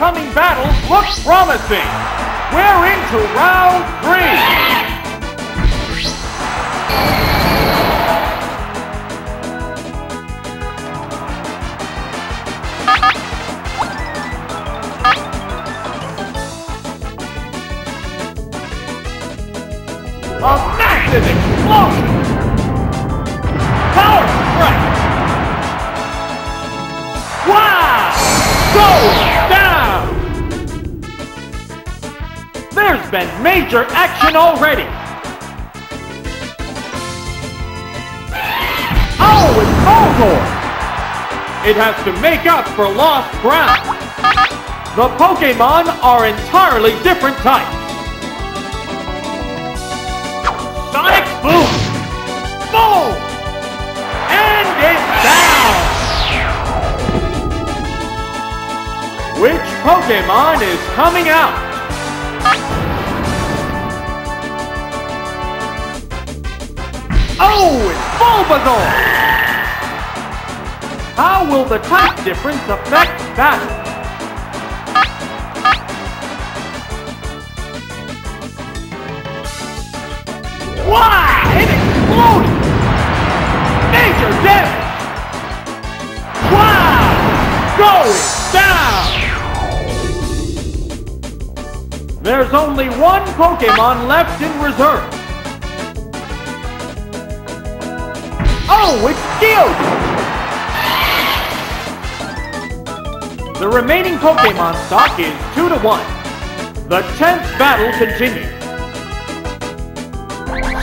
upcoming battles look promising. We're into round three. A massive explosion! Power strike! Wow! Goes There's been major action already! Oh, it's Bulgor! It has to make up for lost ground. The Pokemon are entirely different types. Sonic Boom! Boom! And it's down! Which Pokemon is coming out? Oh, it's Bulbasaur! How will the type difference affect battle? Wow! It exploded! Major damage! Wow! Going down! There's only one Pokemon left in reserve. It's Geodude! The remaining Pokemon stock is 2 to 1. The 10th battle continues.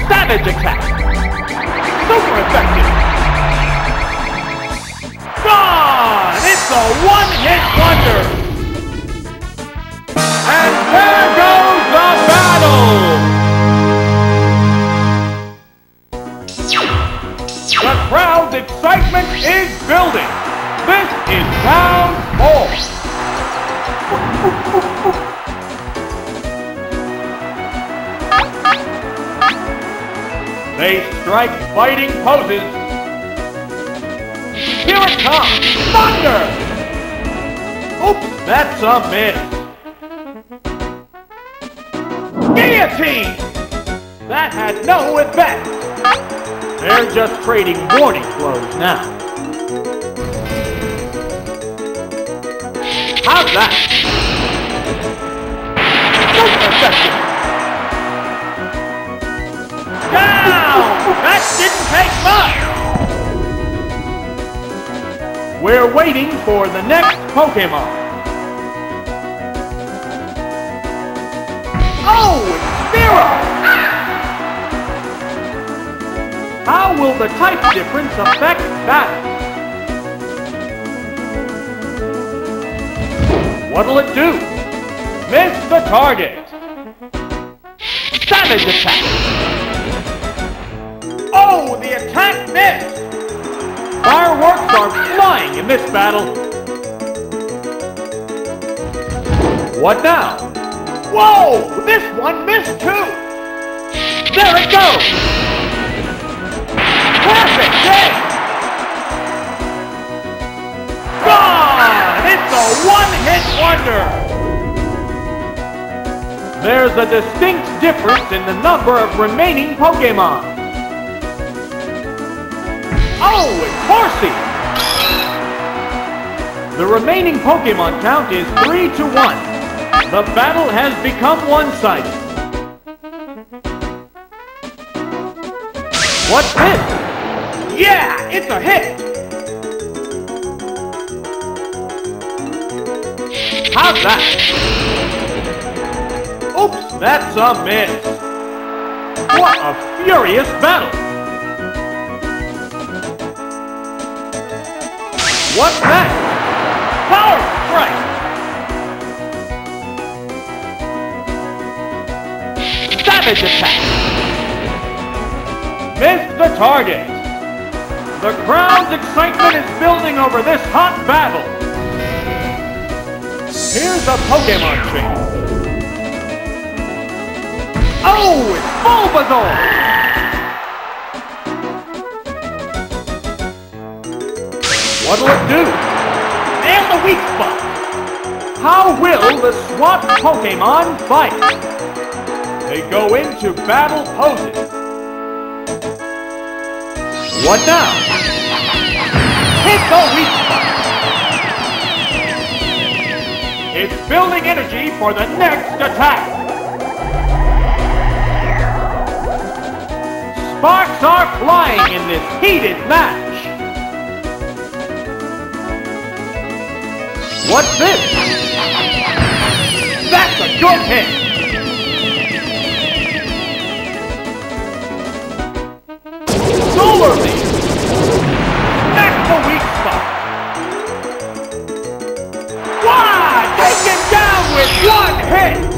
Savage attack! Super effective! Gone! It's a one-hit wonder! Round four! They strike fighting poses. Here it comes! Thunder! Oops, that's a miss. Guillotine! That had no effect. They're just trading warning blows now. How's that? Super! Down! That didn't take much! We're waiting for the next Pokemon. Oh, it's Spearow! How will the type difference affect battle? What'll it do? Miss the target! Savage attack! Oh, the attack missed! Fireworks are flying in this battle! What now? Whoa! This one missed too! There it goes! Perfect hit! A one-hit wonder! There's a distinct difference in the number of remaining Pokemon. Oh, it's Horsea! The remaining Pokemon count is 3 to 1. The battle has become one-sided. What's this? Yeah, it's a hit! How's that? Oops, that's a miss. What a furious battle! What's that? Power strike! Savage attack! Missed the target! The crowd's excitement is building over this hot battle! Here's a Pokemon tree. Oh, it's Bulbasaur! What'll it do? And the weak spot! How will the SWAT Pokemon fight? They go into battle poses. What now? Building energy for the next attack. Sparks are flying in this heated match. What's this? That's a good hit! One hit!